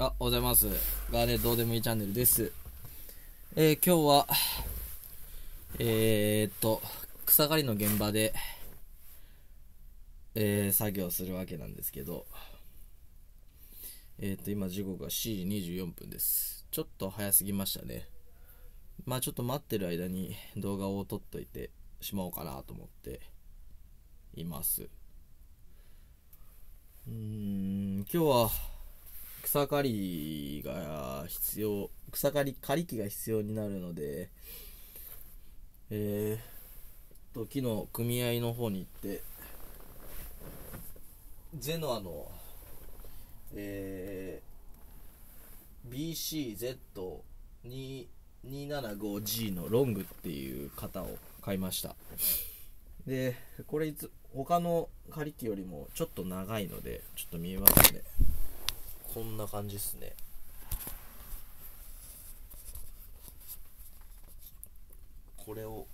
あ、おはようございます。ガーネどうでもいいチャンネルです。えー今日は、えーっと、草刈りの現場で、えー作業するわけなんですけど、えっと、今時刻が7時24分です。ちょっと早すぎましたね。まあちょっと待ってる間に動画を撮っといてしまおうかなと思っています。うーん、今日は、草刈りが必要草刈り刈り機が必要になるのでえー、と昨日組合の方に行ってゼノアのえー、BCZ275G のロングっていう型を買いました。でこれいつ他の刈り機よりもちょっと長いのでちょっと見えますね。こんな感じですね。これを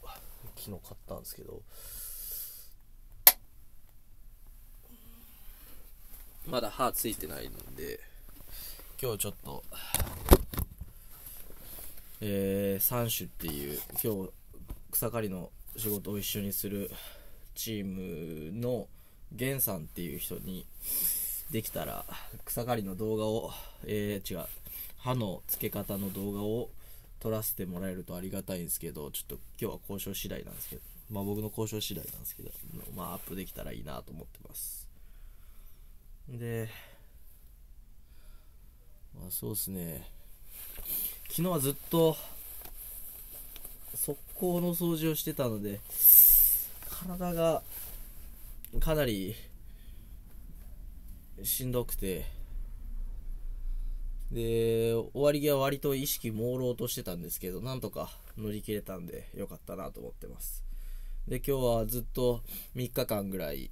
昨日買ったんですけど。まだ刃ついてないので。今日ちょっとえー、三種っていう今日草刈りの仕事を一緒にするチームの源さんっていう人にできたら草刈りの動画を、えー、違う刃の付け方の動画を撮らせてもらえるとありがたいんですけどちょっと今日は交渉次第なんですけどまあ僕の交渉次第なんですけどまあアップできたらいいなと思ってます。でまあそうですね。昨日はずっと速攻の掃除をしてたので体がかなりしんどくて。で終わり際割と意識朦朧としてたんですけどなんとか乗り切れたんでよかったなと思ってます。で今日はずっと3日間ぐらい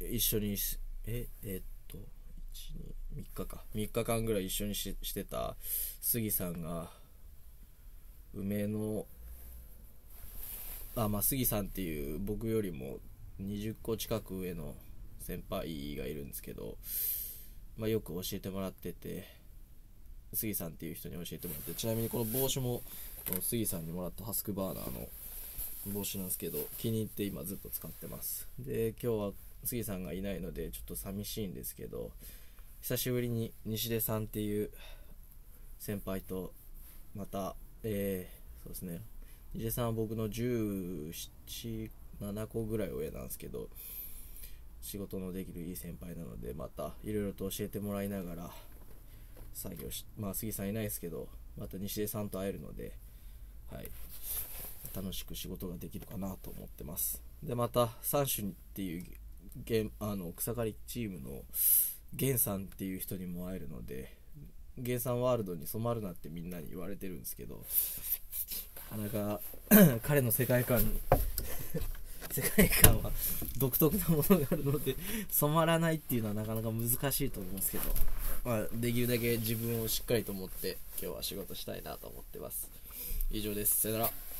一緒にええっと123日か。3日間ぐらい一緒にししてた杉さんが梅のあまあ杉さんっていう僕よりも20個近く上の先輩がいるんですけど、まあ、よく教えてもらってて杉さんっていう人に教えてもらってちなみにこの帽子もこの杉さんにもらったハスクバーナーの帽子なんですけど気に入って今ずっと使ってます。で今日は杉さんがいないのでちょっと寂しいんですけど久しぶりに西出さんっていう先輩とまたえー、そうですね。西出さんは僕の17 7個ぐらい上なんですけど仕事のできるいい先輩なのでまたいろいろと教えてもらいながら作業しまあ杉さんいないですけどまた西出さんと会えるのではい。楽しく仕事ができるかなと思ってます。でまた三種っていうゲあの草刈りチームの源さんっていう人にも会えるので源さんワールドに染まるなってみんなに言われてるんですけどなかなか 彼の世界観に 世界観は独特なものがあるので染まらないっていうのはなかなか難しいと思うんですけど、まあ、できるだけ自分をしっかりと思って今日は仕事したいなと思ってます。以上です。さよなら。